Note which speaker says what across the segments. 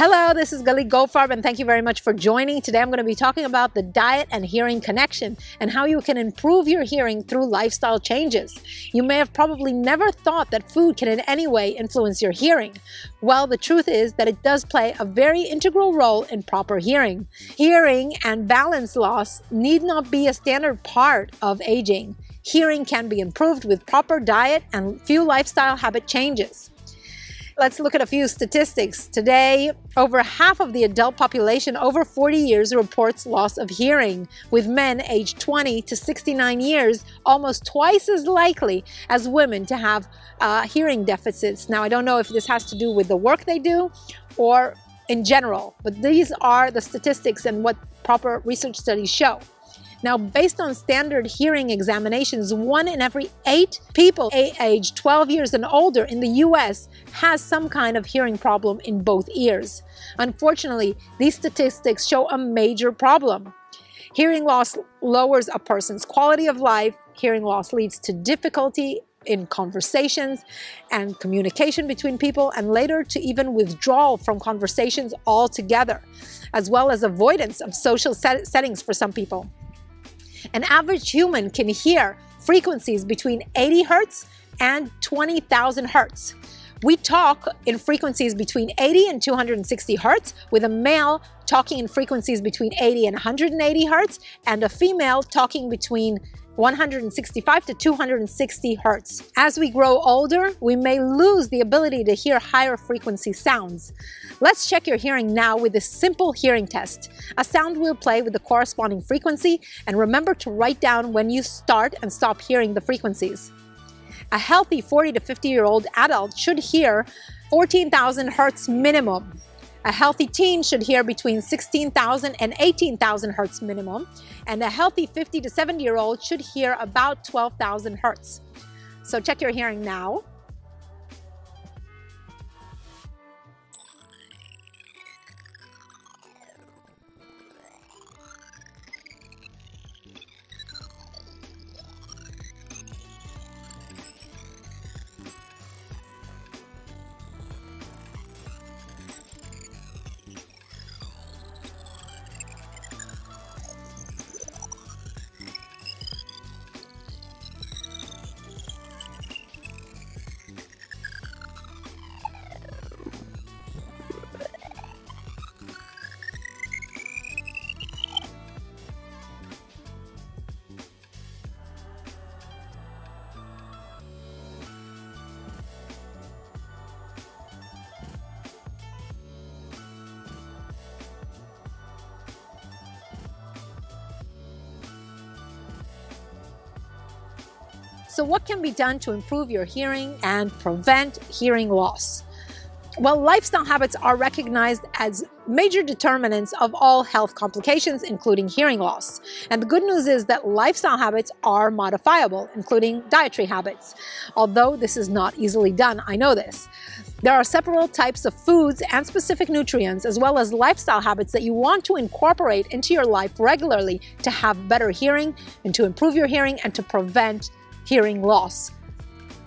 Speaker 1: Hello, this is Galit Goldfarb, and thank you very much for joining. Today I'm going to be talking about the diet and hearing connection and how you can improve your hearing through lifestyle changes. You may have probably never thought that food can in any way influence your hearing. Well, the truth is that it does play a very integral role in proper hearing. Hearing and balance loss need not be a standard part of aging. Hearing can be improved with proper diet and few lifestyle habit changes. Let's look at a few statistics. Today, over half of the adult population over 40 years reports loss of hearing, with men aged 20 to 69 years almost twice as likely as women to have uh, hearing deficits. Now, I don't know if this has to do with the work they do or in general, but these are the statistics and what proper research studies show. Now, based on standard hearing examinations, one in every eight people aged 12 years and older in the US has some kind of hearing problem in both ears. Unfortunately, these statistics show a major problem. Hearing loss lowers a person's quality of life. Hearing loss leads to difficulty in conversations and communication between people, and later to even withdrawal from conversations altogether, as well as avoidance of social set settings for some people. An average human can hear frequencies between 80 hertz and 20,000 hertz. We talk in frequencies between 80 and 260 hertz, with a male talking in frequencies between 80 and 180 hertz, and a female talking between 165 to 260 hertz. As we grow older, we may lose the ability to hear higher frequency sounds. Let's check your hearing now with this simple hearing test. A sound will play with the corresponding frequency, and remember to write down when you start and stop hearing the frequencies. A healthy 40 to 50 year old adult should hear 14,000 hertz minimum. A healthy teen should hear between 16,000 and 18,000 hertz minimum, and a healthy 50 to 70 year old should hear about 12,000 hertz. So check your hearing now. So, what can be done to improve your hearing and prevent hearing loss? Well, lifestyle habits are recognized as major determinants of all health complications, including hearing loss. And the good news is that lifestyle habits are modifiable, including dietary habits. Although this is not easily done, I know this. There are several types of foods and specific nutrients, as well as lifestyle habits that you want to incorporate into your life regularly to have better hearing and to improve your hearing and to prevent hearing loss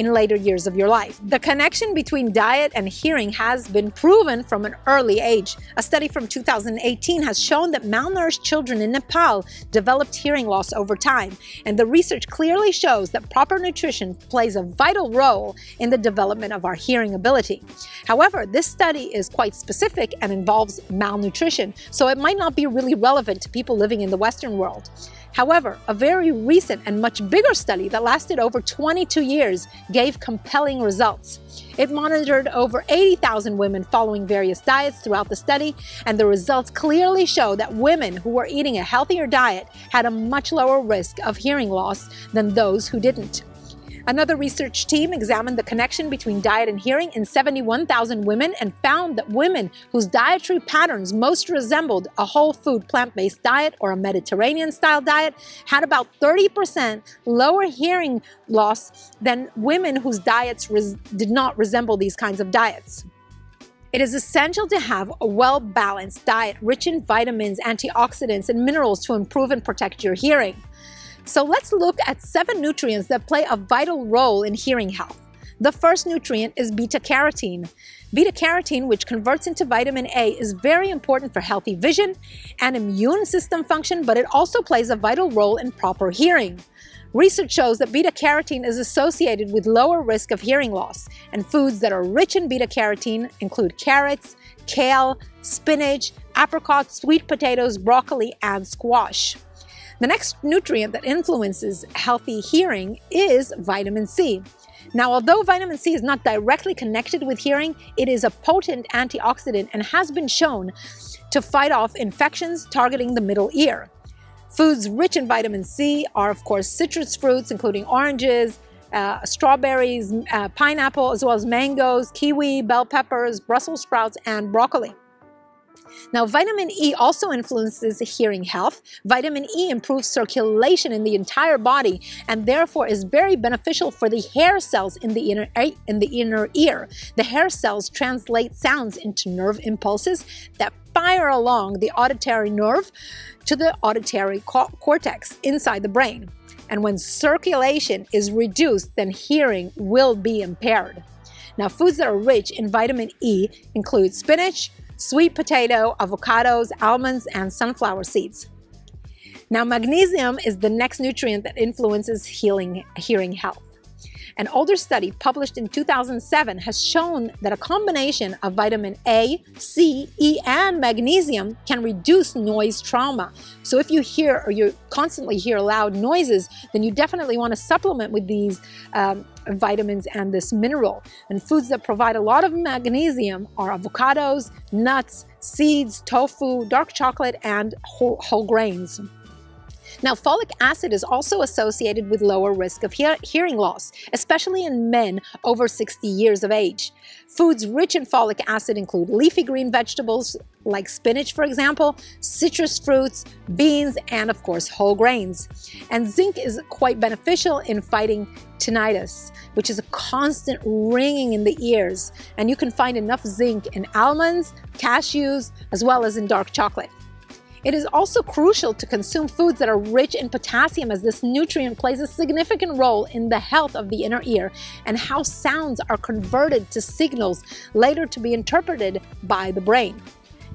Speaker 1: in later years of your life. The connection between diet and hearing has been proven from an early age. A study from 2018 has shown that malnourished children in Nepal developed hearing loss over time, and the research clearly shows that proper nutrition plays a vital role in the development of our hearing ability. However, this study is quite specific and involves malnutrition, so it might not be really relevant to people living in the Western world. However, a very recent and much bigger study that lasted over 22 years gave compelling results. It monitored over 80,000 women following various diets throughout the study, and the results clearly show that women who were eating a healthier diet had a much lower risk of hearing loss than those who didn't. Another research team examined the connection between diet and hearing in 71,000 women and found that women whose dietary patterns most resembled a whole food plant based diet or a Mediterranean style diet had about 30% lower hearing loss than women whose diets did not resemble these kinds of diets. It is essential to have a well balanced diet rich in vitamins, antioxidants, and minerals to improve and protect your hearing. So let's look at seven nutrients that play a vital role in hearing health. The first nutrient is beta carotene. Beta carotene, which converts into vitamin A, is very important for healthy vision and immune system function, but it also plays a vital role in proper hearing. Research shows that beta carotene is associated with lower risk of hearing loss, and foods that are rich in beta carotene include carrots, kale, spinach, apricots, sweet potatoes, broccoli, and squash. The next nutrient that influences healthy hearing is vitamin C. Now, although vitamin C is not directly connected with hearing, it is a potent antioxidant and has been shown to fight off infections targeting the middle ear. Foods rich in vitamin C are, of course, citrus fruits, including oranges, uh, strawberries, uh, pineapple, as well as mangoes, kiwi, bell peppers, Brussels sprouts, and broccoli. Now, vitamin E also influences hearing health. Vitamin E improves circulation in the entire body and therefore is very beneficial for the hair cells in the inner, in the inner ear. The hair cells translate sounds into nerve impulses that fire along the auditory nerve to the auditory co cortex inside the brain. And when circulation is reduced, then hearing will be impaired. Now, foods that are rich in vitamin E include spinach, sweet potato, avocados, almonds, and sunflower seeds. Now, magnesium is the next nutrient that influences healing, hearing health. An older study published in 2007 has shown that a combination of vitamin A, C, E, and magnesium can reduce noise trauma. So if you hear or you constantly hear loud noises, then you definitely want to supplement with these um, vitamins and this mineral. And foods that provide a lot of magnesium are avocados, nuts, seeds, tofu, dark chocolate, and whole, whole grains. Now, folic acid is also associated with lower risk of hearing loss, especially in men over 60 years of age. Foods rich in folic acid include leafy green vegetables like spinach, for example, citrus fruits, beans, and of course, whole grains. And zinc is quite beneficial in fighting tinnitus, which is a constant ringing in the ears. And you can find enough zinc in almonds, cashews, as well as in dark chocolate. It is also crucial to consume foods that are rich in potassium as this nutrient plays a significant role in the health of the inner ear and how sounds are converted to signals later to be interpreted by the brain.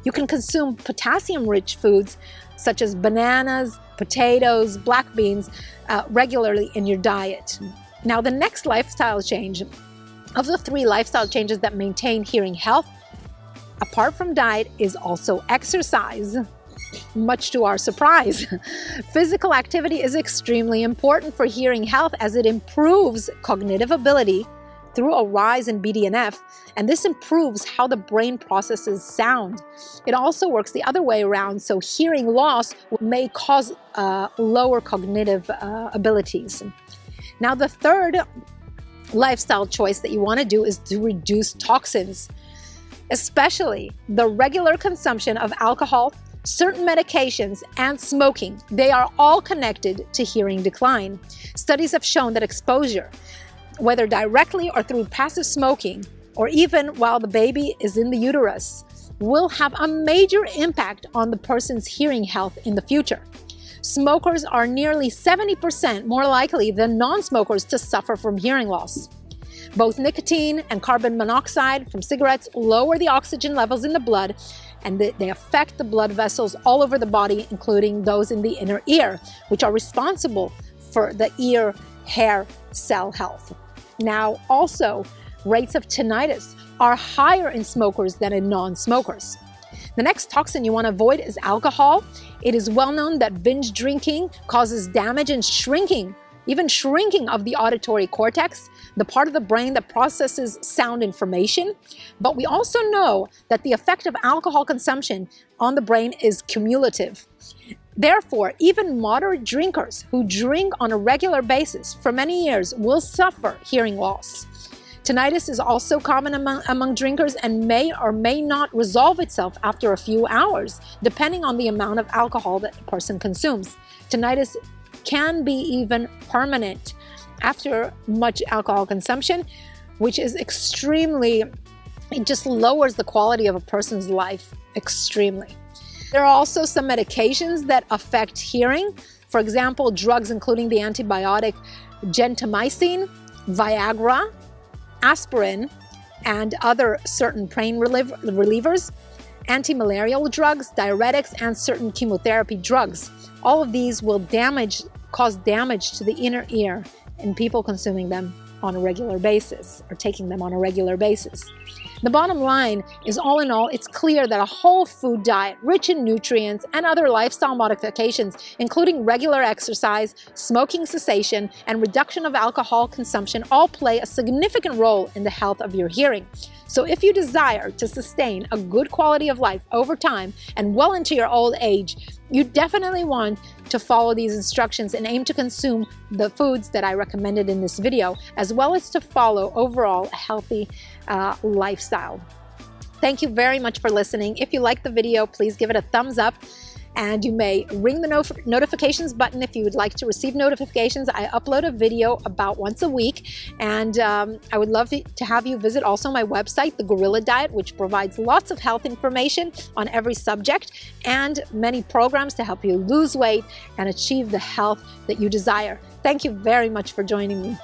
Speaker 1: You can consume potassium rich foods such as bananas, potatoes, black beans uh, regularly in your diet. Now, the next lifestyle change of the three lifestyle changes that maintain hearing health, apart from diet, is also exercise much to our surprise. Physical activity is extremely important for hearing health as it improves cognitive ability through a rise in BDNF, and this improves how the brain processes sound. It also works the other way around, so hearing loss may cause uh, lower cognitive uh, abilities. Now, the third lifestyle choice that you want to do is to reduce toxins, especially the regular consumption of alcohol, certain medications, and smoking, they are all connected to hearing decline. Studies have shown that exposure, whether directly or through passive smoking, or even while the baby is in the uterus, will have a major impact on the person's hearing health in the future. Smokers are nearly 70% more likely than non smokers to suffer from hearing loss. Both nicotine and carbon monoxide from cigarettes lower the oxygen levels in the blood and they affect the blood vessels all over the body, including those in the inner ear, which are responsible for the ear hair cell health. Now, also, rates of tinnitus are higher in smokers than in non smokers. The next toxin you want to avoid is alcohol. It is well known that binge drinking causes damage and shrinking even shrinking of the auditory cortex, the part of the brain that processes sound information. But we also know that the effect of alcohol consumption on the brain is cumulative. Therefore, even moderate drinkers who drink on a regular basis for many years will suffer hearing loss. Tinnitus is also common among, among drinkers and may or may not resolve itself after a few hours, depending on the amount of alcohol that a person consumes. Tinnitus can be even permanent after much alcohol consumption, which is extremely, it just lowers the quality of a person's life extremely. There are also some medications that affect hearing. For example, drugs including the antibiotic gentamicin, Viagra, aspirin, and other certain pain relievers, anti-malarial drugs, diuretics, and certain chemotherapy drugs. All of these will damage, cause damage to the inner ear in people consuming them on a regular basis or taking them on a regular basis. The bottom line is all in all, it's clear that a whole food diet rich in nutrients and other lifestyle modifications, including regular exercise, smoking cessation, and reduction of alcohol consumption, all play a significant role in the health of your hearing. So if you desire to sustain a good quality of life over time and well into your old age, you definitely want to follow these instructions and aim to consume the foods that I recommended in this video, as well as to follow overall a healthy uh, lifestyle. Thank you very much for listening. If you like the video, please give it a thumbs up and you may ring the not notifications button if you would like to receive notifications. I upload a video about once a week, and um, I would love to have you visit also my website, The Guerrilla Diet, which provides lots of health information on every subject and many programs to help you lose weight and achieve the health that you desire. Thank you very much for joining me.